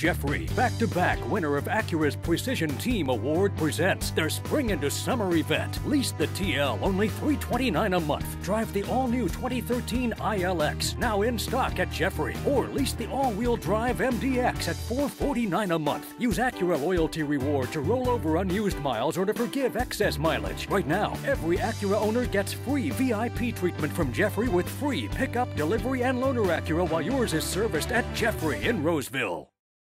Jeffrey, back to back winner of Acura's Precision Team Award, presents their spring into summer event. Lease the TL only $329 a month. Drive the all new 2013 ILX, now in stock at Jeffrey. Or lease the all wheel drive MDX at $449 a month. Use Acura Loyalty Reward to roll over unused miles or to forgive excess mileage. Right now, every Acura owner gets free VIP treatment from Jeffrey with free pickup, delivery, and loaner Acura while yours is serviced at Jeffrey in Roseville.